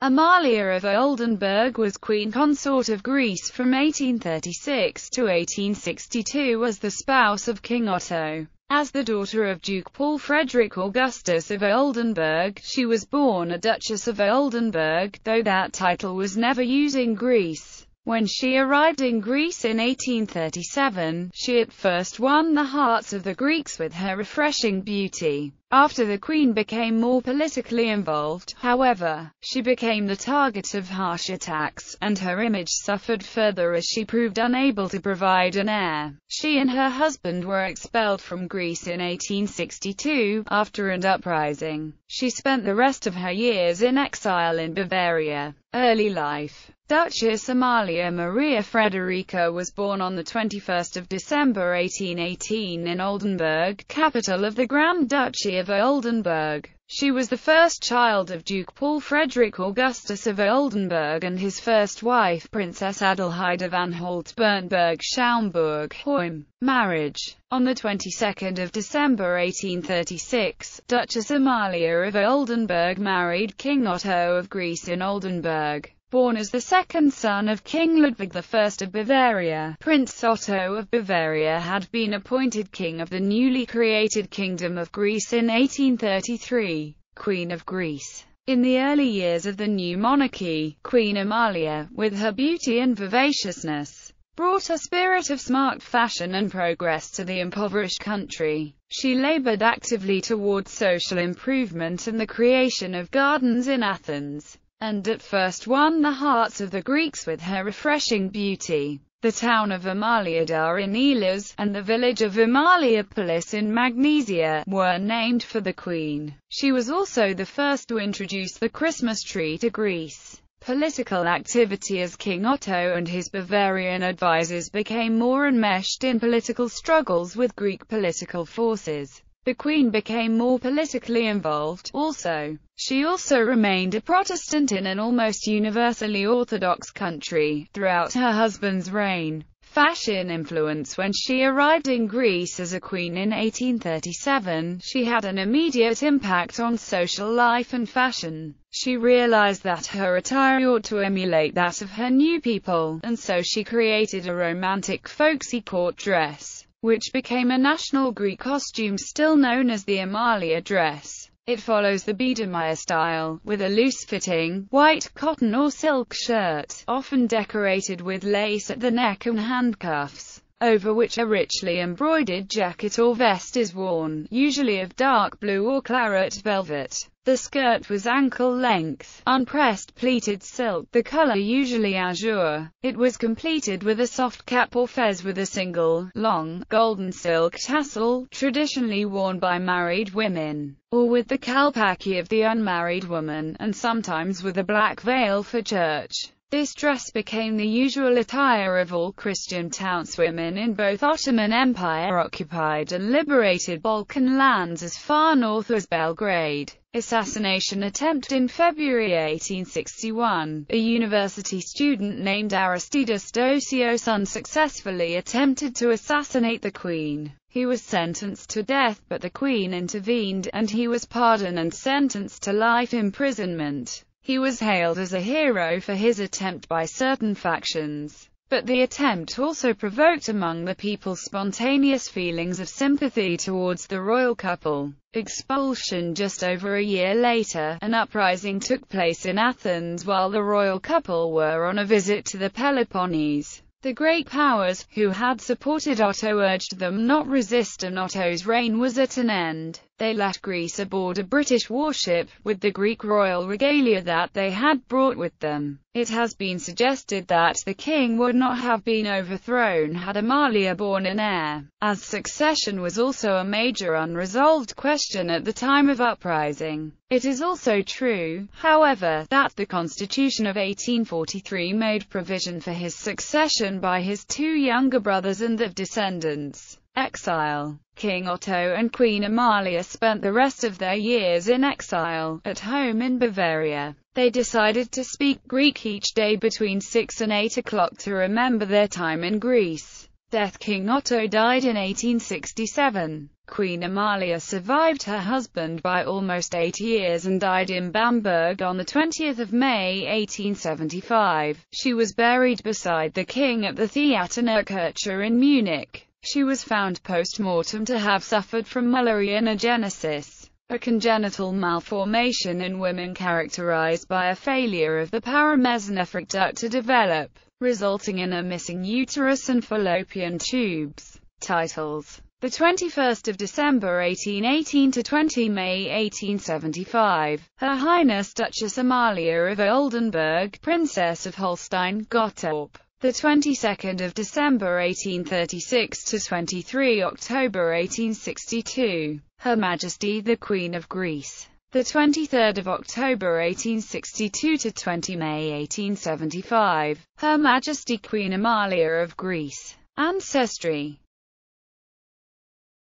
Amalia of Oldenburg was queen consort of Greece from 1836 to 1862 as the spouse of King Otto. As the daughter of Duke Paul Frederick Augustus of Oldenburg, she was born a Duchess of Oldenburg, though that title was never used in Greece. When she arrived in Greece in 1837, she at first won the hearts of the Greeks with her refreshing beauty. After the queen became more politically involved, however, she became the target of harsh attacks, and her image suffered further as she proved unable to provide an heir. She and her husband were expelled from Greece in 1862, after an uprising. She spent the rest of her years in exile in Bavaria. Early life Duchess Amalia Maria Frederica was born on 21 December 1818 in Oldenburg, capital of the Grand Duchy of Oldenburg. She was the first child of Duke Paul Frederick Augustus of Oldenburg and his first wife Princess Adelheid of Anhalt-Bernburg-Schaumburg-Hoym. Marriage On the 22nd of December 1836, Duchess Amalia of Oldenburg married King Otto of Greece in Oldenburg. Born as the second son of King Ludwig I of Bavaria, Prince Otto of Bavaria had been appointed king of the newly created Kingdom of Greece in 1833. Queen of Greece in the early years of the new monarchy, Queen Amalia, with her beauty and vivaciousness, brought a spirit of smart fashion and progress to the impoverished country. She labored actively towards social improvement and the creation of gardens in Athens and at first won the hearts of the Greeks with her refreshing beauty. The town of Amaliada in Elis, and the village of Amaliapolis in Magnesia, were named for the queen. She was also the first to introduce the Christmas tree to Greece. Political activity as King Otto and his Bavarian advisers became more enmeshed in political struggles with Greek political forces. The Queen became more politically involved, also. She also remained a Protestant in an almost universally Orthodox country, throughout her husband's reign. Fashion influence When she arrived in Greece as a queen in 1837, she had an immediate impact on social life and fashion. She realized that her attire ought to emulate that of her new people, and so she created a romantic folksy court dress which became a national Greek costume still known as the Amalia dress. It follows the Biedermeier style, with a loose-fitting, white cotton or silk shirt, often decorated with lace at the neck and handcuffs, over which a richly embroidered jacket or vest is worn, usually of dark blue or claret velvet. The skirt was ankle-length, unpressed pleated silk, the color usually azure. It was completed with a soft cap or fez with a single, long, golden silk tassel, traditionally worn by married women, or with the kalpaki of the unmarried woman, and sometimes with a black veil for church. This dress became the usual attire of all Christian townswomen in both Ottoman Empire-occupied and liberated Balkan lands as far north as Belgrade. Assassination attempt In February 1861, a university student named Aristides Dosios unsuccessfully attempted to assassinate the queen. He was sentenced to death but the queen intervened, and he was pardoned and sentenced to life imprisonment. He was hailed as a hero for his attempt by certain factions. But the attempt also provoked among the people spontaneous feelings of sympathy towards the royal couple. Expulsion Just over a year later, an uprising took place in Athens while the royal couple were on a visit to the Peloponnese. The great powers, who had supported Otto urged them not resist and Otto's reign was at an end. They left Greece aboard a British warship, with the Greek royal regalia that they had brought with them. It has been suggested that the king would not have been overthrown had Amalia borne an heir, as succession was also a major unresolved question at the time of uprising. It is also true, however, that the Constitution of 1843 made provision for his succession by his two younger brothers and their descendants. Exile King Otto and Queen Amalia spent the rest of their years in exile, at home in Bavaria. They decided to speak Greek each day between 6 and 8 o'clock to remember their time in Greece. Death King Otto died in 1867. Queen Amalia survived her husband by almost eight years and died in Bamberg on 20 May 1875. She was buried beside the king at the Theatinerkirche in Munich. She was found post-mortem to have suffered from Müllerian agenesis, a congenital malformation in women characterized by a failure of the paramesonephric duct to develop, resulting in a missing uterus and fallopian tubes. Titles the 21st of December 1818 to 20 May 1875, Her Highness Duchess Amalia of Oldenburg, Princess of Holstein-Gottorp. The 22nd of December 1836 to 23 October 1862, Her Majesty the Queen of Greece. The 23rd of October 1862 to 20 May 1875, Her Majesty Queen Amalia of Greece. Ancestry